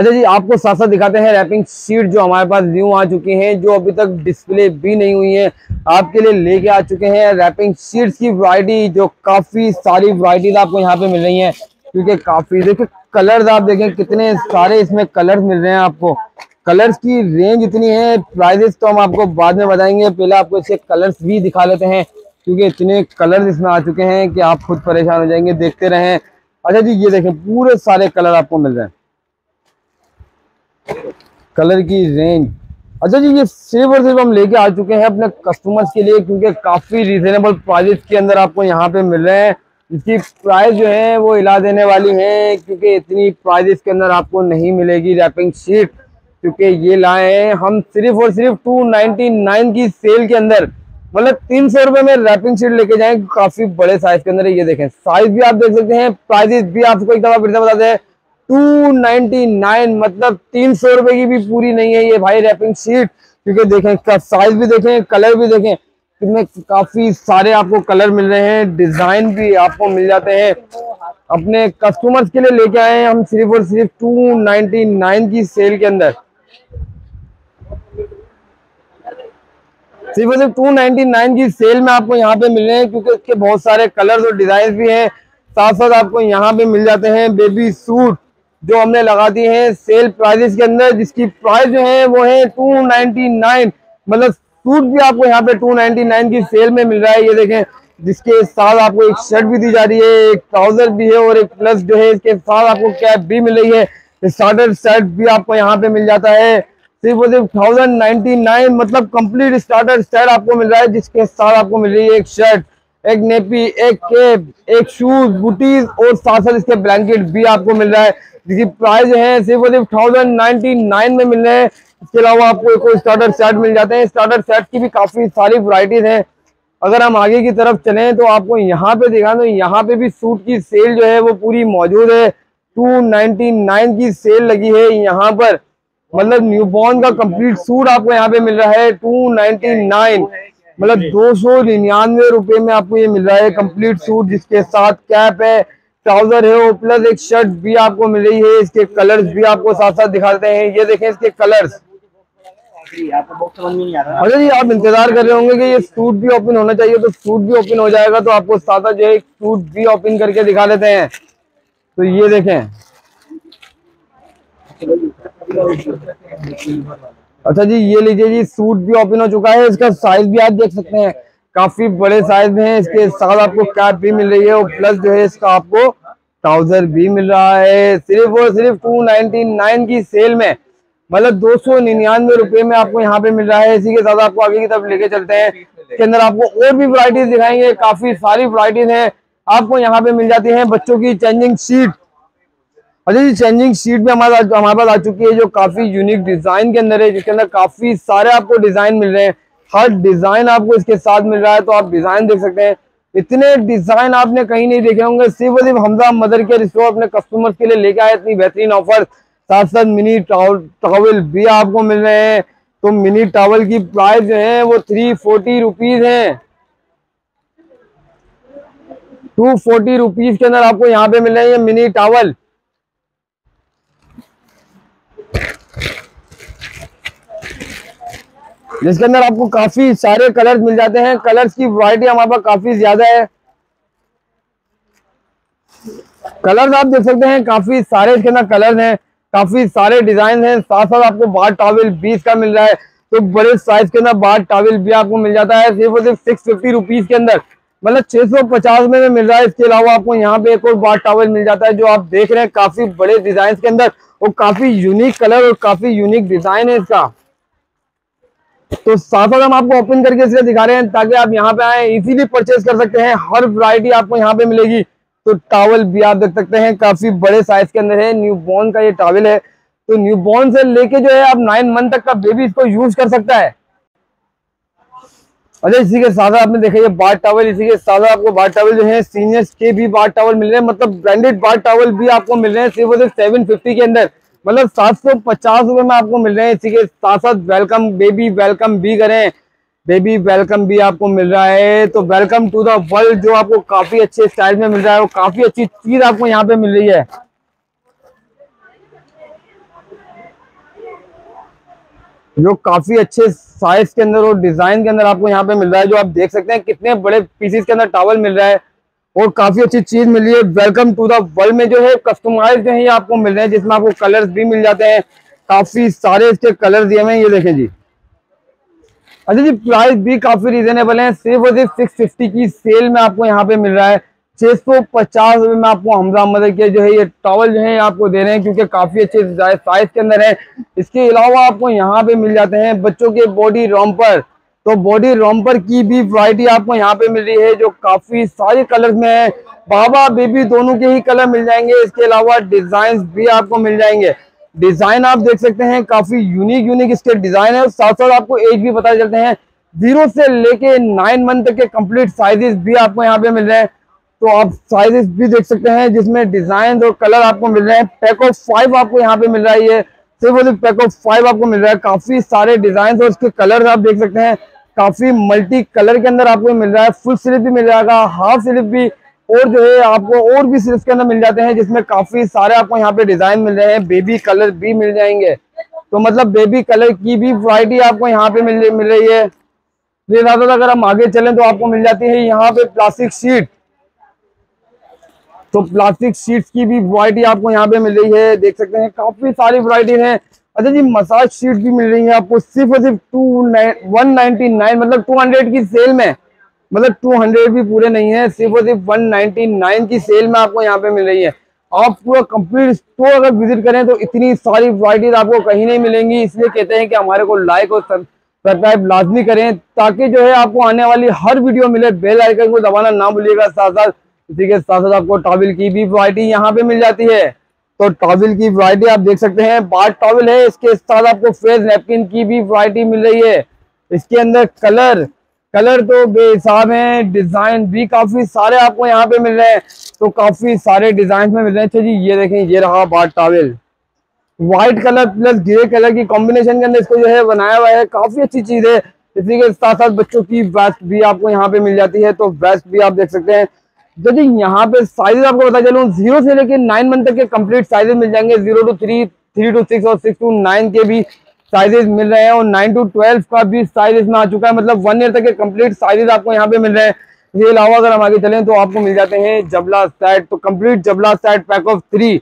अच्छा जी, आपको साथ साथ दिखाते हैं रैपिंग शीट जो हमारे पास न्यू आ चुकी हैं, जो अभी तक डिस्प्ले भी नहीं हुई है। आपके लिए लेके आ चुके हैं रैपिंग शीट्स की वरायटी जो काफ़ी सारी वराइटीज आपको यहाँ पे मिल रही हैं, क्योंकि काफ़ी, देखिए कलर्स आप देखें, कितने सारे इसमें कलर्स मिल रहे हैं आपको। कलर्स की रेंज इतनी है प्राइजेस तो हम आपको बाद में बताएँगे, पहले आपको इसके कलर्स भी दिखा लेते हैं, क्योंकि इतने कलर्स इसमें आ चुके हैं कि आप खुद परेशान हो जाएँगे, देखते रहें। अच्छा जी, ये देखें, पूरे सारे कलर आपको मिल रहे हैं। कलर की रेंज अच्छा जी, ये सिर्फ़ और सिर्फ़ हम लेके आ चुके हैं अपने कस्टमर्स के लिए, क्योंकि काफ़ी रिजनेबल प्राइजेस के अंदर आपको यहाँ पे मिल रहे हैं। इसकी प्राइस जो है, वो हिला देने वाली है, क्योंकि इतनी प्राइजेस के अंदर आपको नहीं मिलेगी रैपिंग शीट क्योंकि ये लाए हैं हम सिर्फ़ और सिर्फ़ टू नाइन की सेल के अंदर। मतलब तीन सौ रुपए में रैपिंग शीट लेके जाए, काफ़ी बड़े साइज़ के अंदर ये देखें। साइज़ भी आप देख सकते हैं प्राइजेस भी आपको एक दफ़ा फिर से बता दें टू नाइनटी नाइन मतलब तीन सौ रुपए की भी पूरी नहीं है ये भाई रैपिंग शीट क्योंकि देखें साइज़ भी देखें कलर भी देखें, इसमें काफ़ी सारे आपको कलर मिल रहे हैं डिज़ाइन भी आपको मिल जाते हैं। अपने कस्टमर्स के लिए लेके आए हैं हम सिर्फ़ और सिर्फ़ टू नाइनटी नाइन की सेल के अंदर। सिर्फ़ और सिर्फ़ टू नाइनटी नाइन की सेल में आपको यहाँ पे मिल रहे हैं, क्योंकि इसके बहुत सारे कलर्स और डिज़ाइन भी हैं। साथ साथ आपको यहाँ पे मिल जाते हैं बेबी सूट जो हमने लगा दी है सेल प्राइजेस के अंदर, जिसकी प्राइस जो है वो है टू मतलब सूट भी आपको यहाँ पे टू नाइनटी नाइन की सेल में मिल रहा है, ये देखें, जिसके साथ आपको एक शर्ट भी दी जा रही है, एक ट्राउज़र भी है और एक प्लस जो है इसके साथ आपको कैप भी मिल रही है। स्टार्टर सेट भी आपको यहाँ पे मिल जाता है। सिर्फ़ और सिर्फ़ थाउज़ेंड नाइनटी नाइन मतलब कंप्लीट स्टार्टर सेट आपको मिल रहा है, जिसके साथ आपको मिल रही है एक शर्ट एक नेपी एक केप एक शूज़ बुटीज और साथ साथ इसके ब्लैंकेट भी आपको मिल रहा है। जिसकी प्राइस है, सिर्फ़ और सिर्फ़ थाउज़ेंड नाइनटी नाइन में मिल रहे हैं। इसके अलावा आपको एक स्टार्टर सेट मिल जाते हैं। स्टार्टर सेट की भी काफ़ी सारी वराइटीज हैं। अगर हम आगे की तरफ़ चलें तो आपको यहाँ पे दिखा तो यहाँ पे भी सूट की सेल जो है, वो पूरी मौजूद है। टू नाइनटी नाइन की सेल लगी है यहाँ पर। मतलब न्यूबॉर्न का कंप्लीट सूट आपको यहाँ पे मिल रहा है टू नाइनटी नाइन मतलब दो सौ निन्यानवे रुपए में आपको ये मिल रहा है कंप्लीट सूट जिसके साथ कैप है। ट्राउज़र है और प्लस एक शर्ट भी आपको मिल रही है, इसके कलर्स भी आपको साथ साथ दिखाते हैं। ये देखें इसके कलर्स अच्छा जी, आप इंतज़ार कर रहे होंगे कि ये सूट भी ओपन होना चाहिए तो सूट भी ओपन हो जाएगा तो आपको साथ साथ जो है सूट भी ओपन करके दिखा देते हैं। तो ये देखें। अच्छा जी, ये लीजिए जी सूट भी ओपन हो चुका है, इसका साइज़ भी आप देख सकते हैं। काफ़ी बड़े साइज़ में है इसके साथ आपको कैप भी मिल रही है और प्लस जो है इसका आपको ट्राउज़र भी मिल रहा है। सिर्फ़ और सिर्फ़ टू नाइनटी नाइन की सेल में मतलब दो सौ निन्यानवे रुपए में आपको यहाँ पे मिल रहा है। इसी के साथ आपको आगे की तरफ़ लेके चलते हैं, इसके अंदर आपको और भी वराइटीज दिखाएँगे। काफ़ी सारी वराइटीज हैं, आपको यहाँ पे मिल जाती है बच्चों की चेंजिंग सीट अच्छा जी चेंजिंग सीट भी हमारे हमारे पास आ चुकी है, जो काफ़ी यूनिक डिज़ाइन के अंदर है, जिसके अंदर काफ़ी सारे आपको डिज़ाइन मिल रहे हैं। हर डिज़ाइन आपको इसके साथ मिल रहा है तो आप डिज़ाइन देख सकते हैं। इतने डिज़ाइन आपने कहीं नहीं देखे होंगे, सिर्फ़ और सिर्फ़ हमजा मदर के स्टोर अपने कस्टमर्स के लिए लेके आए, इतनी बेहतरीन ऑफ़र। साथ साथ मिनी टॉवल भी आपको मिल रहे हैं। तो मिनी टॉवल की प्राइस जो है, वो थ्री फोर्टी रुपीज़ है। टू फोर्टी रुपीज़ के अंदर आपको यहाँ पे मिल रहे हैं मिनी टॉवल। जिसके अंदर आपको काफ़ी सारे कलर्स मिल जाते हैं। कलर्स की वरायटी हमारे पास काफ़ी ज़्यादा है। कलर्स आप देख सकते हैं, काफ़ी सारे इसके अंदर कलर्स हैं, काफ़ी सारे डिज़ाइन हैं। साथ साथ आपको बार टावल बीस का मिल रहा है। तो बड़े साइज़ के अंदर बार टावल भी आपको मिल जाता है। सिर्फ़ और सिर्फ़ सिक्स फिफ्टी रुपीज़ के अंदर। मतलब छह सौ पचास में मिल रहा है। इसके अलावा आपको यहाँ पे एक और बार टावल मिल जाता है, जो आप देख रहे हैं काफ़ी बड़े डिज़ाइन के अंदर। और काफ़ी यूनिक कलर और काफ़ी यूनिक डिज़ाइन है इसका। तो साथ साथ हम आपको ओपन करके इसलिए दिखा रहे हैं ताकि आप यहाँ पे आए इजीली परचेज कर सकते हैं। हर वैरायटी आपको यहाँ पे मिलेगी। तो टावल भी आप देख सकते हैं, काफ़ी बड़े साइज़ के अंदर है। न्यू बॉर्न का ये टावल है। तो न्यू बॉर्न से लेके जो है, आप नाइन मंथ तक का बेबी इसको यूज़ कर सकता है। अच्छा इसी के साथ आपने देखा, ये बार टावल इसी के साथ आपको बार टावल जो है सीनियर्स के भी बार टावल मिल रहे हैं। मतलब ब्रांडेड बार टावल भी आपको मिल रहे हैं, सिर्फ़ सिर्फ़ सेवन फिफ्टी के अंदर। मतलब सात सौ पचास रुपए में आपको मिल रहे हैं। इसी के साथ साथ वेलकम बेबी वेलकम भी करें। बेबी वेलकम भी आपको मिल रहा है। तो वेलकम टू द वर्ल्ड जो आपको काफ़ी अच्छे स्टाइल में मिल रहा है, वो काफ़ी अच्छी चीज़ आपको यहाँ पे मिल रही है। जो काफ़ी अच्छे साइज़ के अंदर और डिज़ाइन के अंदर आपको यहाँ पे मिल रहा है, जो आप देख सकते हैं कितने बड़े पीसेस के अंदर टावल मिल रहा है। और काफ़ी अच्छी चीज़ मिल है। वेलकम टू द वर्ल्ड में जो है कस्टमाइज जो है आपको मिल रहे हैं, जिसमें आपको कलर्स भी मिल जाते हैं। काफ़ी सारे इसके कलर दिए हुए ये देखें जी। अच्छा जी प्राइस भी काफ़ी रिजनेबल है। सिर्फ़ और सिर्फ़ सिक्स फिफ्टी की सेल में आपको यहाँ पे मिल रहा है। छह सौ पचास रुपए में आपको हमजा मदद के जो है, ये टॉवल जो है आपको दे रहे हैं, क्योंकि काफ़ी अच्छे साइज़ के अंदर है। इसके अलावा आपको यहाँ पे मिल जाते हैं बच्चों के बॉडी रॉम्पर तो बॉडी रॉम्पर की भी वरायटी आपको यहाँ पे मिल रही है, जो काफ़ी सारे कलर में है। बाबा बेबी दोनों के ही कलर मिल जाएँगे। इसके अलावा डिज़ाइन भी आपको मिल जाएँगे। डिज़ाइन आप देख सकते हैं, काफ़ी यूनिक यूनिक इसके डिज़ाइन है। साथ साथ आपको एज भी पता चलते हैं। ज़ीरो से लेके नाइन मंथ तक के कंप्लीट साइजेस भी आपको यहाँ पे मिल रहे हैं। तो आप साइजेस भी देख सकते हैं, जिसमें डिज़ाइन और कलर आपको मिल रहे हैं। पैक ऑफ़ फाइव आपको यहाँ पे मिल रहा है ये। सिर्फ़ और पैक ऑफ़ फाइव आपको मिल रहा है। काफ़ी सारे डिज़ाइन और इसके कलर आप देख सकते हैं। काफ़ी मल्टी कलर के अंदर आपको मिल रहा है। फुल स्लिप भी मिल जाएगा हाफ़ स्लिप भी, और जो है आपको और भी स्लिप के अंदर मिल जाते हैं, जिसमें काफ़ी सारे आपको यहाँ पे डिज़ाइन मिल रहे हैं। बेबी कलर भी मिल जाएँगे। तो मतलब बेबी कलर की भी वरायटी आपको यहाँ पे मिल मिल रही है। अगर हम आगे चलें तो आपको मिल जाती है यहाँ पे प्लास्टिक शीट तो प्लास्टिक शीट्स की भी वरायटी आपको यहाँ पे मिल रही है, देख सकते हैं, काफ़ी सारी वरायटी है। अच्छा जी मसाज शीट भी मिल रही है आपको, सिर्फ़ और सिर्फ़ टू वन नाइनटी नाइन मतलब टू हंड्रेड की सेल में। मतलब टू हंड्रेड भी पूरे नहीं है, सिर्फ़ और सिर्फ़ वन नाइनटी नाइन की सेल में आपको यहाँ पे मिल रही है। आप पूरा कंप्लीट स्टोर अगर विज़िट करें तो इतनी सारी वराइटीज आपको कहीं नहीं मिलेंगी, इसलिए कहते हैं कि हमारे को लाइक और सब्सक्राइब लाजमी करें, ताकि जो है आपको आने वाली हर वीडियो मिले बेल आइकन को दबाना ना भूलिएगा साथ साथ इसी के साथ साथ आपको टॉविल की भी वरायटी यहाँ पे मिल जाती है। तो टॉविल की वरायटी आप देख सकते हैं बार टॉविल है, इसके साथ आपको फेस नेपकिन की भी वरायटी मिल रही है। इसके अंदर कलर कलर तो बेहिसाब है डिज़ाइन भी काफ़ी सारे आपको यहाँ पे मिल रहे हैं। तो काफ़ी सारे डिज़ाइन में मिल रहे हैं। अच्छा जी, ये देखें, ये रहा bar towel white colour plus grey colour की कॉम्बिनेशन के अंदर इसको जो है बनाया हुआ है। काफ़ी अच्छी चीज़ है। इसी के साथ साथ बच्चों की वेस्ट भी आपको यहाँ पे मिल जाती है। तो वेस्ट भी आप देख सकते हैं। यदि यहाँ पे साइजेस आपको बता चलूँ ज़ीरो से लेकर नाइन मंथ तक के कंप्लीट साइजेस मिल जाएँगे। Zero two three three two six और सिक्स टू नाइन के भी साइजेस मिल रहे हैं और नाइन टू ट्वेल्व का भी साइज़ इसमें आ चुका है। मतलब वन ईयर तक के कंप्लीट साइजेस आपको यहाँ पे मिल रहे हैं। इसके अलावा अगर हम आगे चलें तो आपको मिल जाते हैं जबला सेट तो complete जबला set pack of three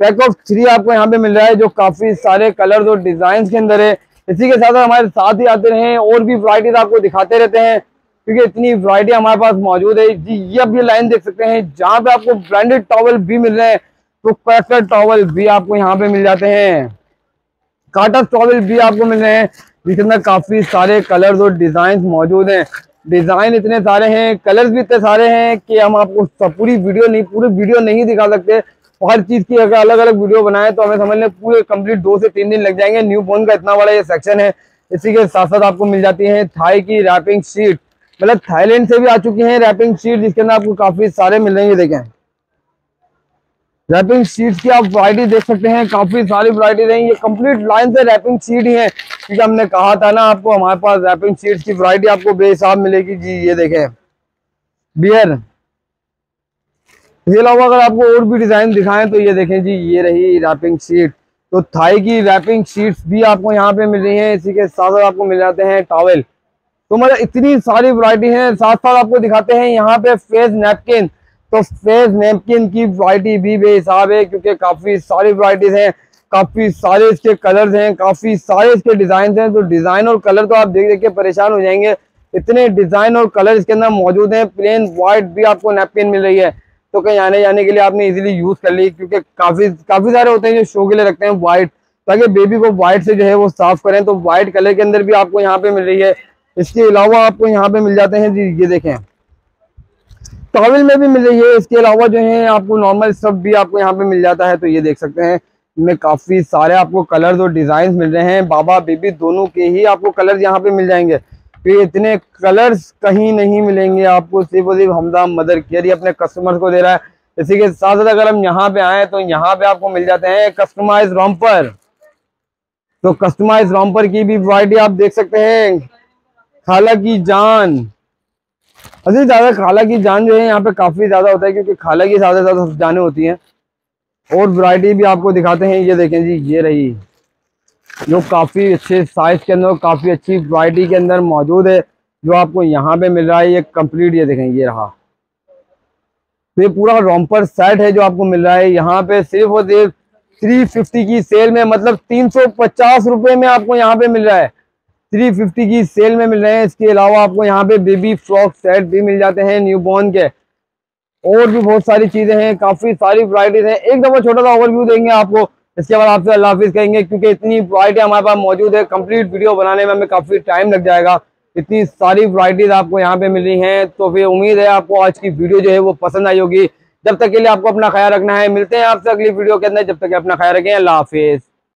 pack of three आपको यहाँ पे मिल रहा है, जो काफ़ी सारे कलर और डिज़ाइन के अंदर है। इसी के साथ हमारे साथ ही आते रहे, और भी वराइटीज आपको दिखाते रहते हैं। क्योंकि इतनी वरायटी हमारे पास मौजूद है। जी, ये अब ये लाइन देख सकते हैं, जहाँ पे आपको ब्रांडेड टॉवल भी मिल रहे हैं। तो कैटर टॉवल भी आपको यहाँ पे मिल जाते हैं। काटा टॉवल भी आपको मिल रहे हैं। जिसके अंदर काफ़ी सारे कलर्स और डिज़ाइन मौजूद हैं। डिज़ाइन इतने सारे हैं कलर्स भी इतने सारे हैं कि हम आपको सब पूरी वीडियो नहीं, पूरी वीडियो नहीं दिखा सकते। हर चीज़ की अगर अलग अलग वीडियो बनाए तो हमें समझ लें पूरे कंप्लीट दो से तीन दिन लग जाएँगे। न्यू बोन का इतना बड़ा ये सेक्शन है। इसी के साथ साथ आपको मिल जाती है थाई की रैपिंग शीट मतलब थाईलैंड से भी आ चुकी हैं रैपिंग शीट जिसके अंदर आपको काफ़ी सारे मिल देखें। रैपिंग शीट की आप वरायटी देख सकते हैं, काफ़ी सारी वरायटी रही ये कंप्लीट लाइन से रैपिंग शीट ही है। क्योंकि हमने कहा था ना आपको, हमारे पास रैपिंग शीट की वरायटी आपको बेहिसाब मिलेगी। जी, ये देखें। बियर इसके अलावा अगर आपको और भी डिज़ाइन दिखाएँ तो ये देखें जी, ये रही रैपिंग शीट। तो थाई की रैपिंग शीट्स भी आपको यहाँ पे मिल रही है। इसी के साथ साथ आपको मिल जाते हैं टॉवल तो मतलब इतनी सारी वरायटी है। साथ साथ आपको दिखाते हैं यहाँ पे फेस नेपकिन तो फेस नेपकिन की वरायटी भी बेहिसाब है, क्योंकि काफ़ी सारी वरायटीज हैं, काफ़ी सारे इसके कलर्स हैं, काफ़ी सारे इसके डिज़ाइन हैं। तो डिज़ाइन और कलर तो आप देख देख के परेशान हो जाएँगे। इतने डिज़ाइन और कलर इसके अंदर मौजूद हैं। प्लेन व्हाइट भी आपको नेपकिन मिल रही है। तो कहीं आने जाने के लिए आपने इजीली यूज़ कर ली, क्योंकि काफ़ी काफ़ी सारे होते हैं जो शो के लिए रखते हैं व्हाइट ताकि बेबी को व्हाइट से जो है वो साफ़ करें। तो व्हाइट कलर के अंदर भी आपको यहाँ पे मिल रही है। इसके अलावा आपको यहाँ पे मिल जाते हैं जी, ये देखें। टॉवल में भी मिल रही है, इसके अलावा जो है आपको नॉर्मल स्टफ़ भी आपको यहाँ पे मिल जाता है तो ये देख सकते हैं। इनमें काफ़ी सारे आपको कलर्स और डिज़ाइन मिल रहे हैं। बाबा बेबी दोनों के ही आपको कलर्स यहाँ पे मिल जाएँगे। तो इतने कलर्स कहीं नहीं मिलेंगे आपको, सिर्फ़ और सिर्फ़ हमदा मदर केयर ही अपने कस्टमर को दे रहा है। इसी के साथ साथ अगर हम यहाँ पे आए तो यहाँ पे आपको मिल जाते हैं कस्टमाइज रॉम्पर तो कस्टमाइज रॉम्पर की भी वरायटी आप देख सकते हैं। खाला की जान। अभी ज़्यादा खाला की जान जो है, यहाँ पे काफ़ी ज़्यादा होता है क्योंकि खाला की ज़्यादा ज़्यादा जाने होती हैं। और वैरायटी भी आपको दिखाते हैं, ये देखें जी, ये रही। जो काफ़ी अच्छे साइज़ के अंदर काफ़ी अच्छी वराइटी के अंदर मौजूद है, जो आपको यहाँ पे मिल रहा है, ये कंप्लीट ये देखें, ये रहा। तो ये पूरा रॉम्पर सेट है जो आपको मिल रहा है, यहाँ पे सिर्फ़ और सिर्फ़ थ्री फिफ्टी की सेल में मतलब तीन सौ पचास रुपए में आपको यहाँ पे मिल रहा है। थ्री फिफ्टी की सेल में मिल रहे हैं। इसके अलावा आपको यहाँ पे बेबी फ्रॉक सेट भी मिल जाते हैं न्यू बॉर्न के। और भी बहुत सारी चीज़ें हैं, काफ़ी सारी वराइटीज हैं। एक दफ़ा छोटा सा ओवरव्यू देंगे आपको। इसके बाद आपसे अल्लाह हाफिज कहेंगे, क्योंकि इतनी वराइटी हमारे पास मौजूद है। कंप्लीट वीडियो बनाने में हमें काफ़ी टाइम लग जाएगा। इतनी सारी वराइटीज आपको यहाँ पे मिल रही हैं। तो फिर उम्मीद है आपको आज की वीडियो जो है वो पसंद आई होगी। जब तक के लिए आपको अपना ख्याल रखना है। मिलते हैं आपसे अगली वीडियो के अंदर। जब तक अपना ख्याल रखें। अल्लाह हाफिज।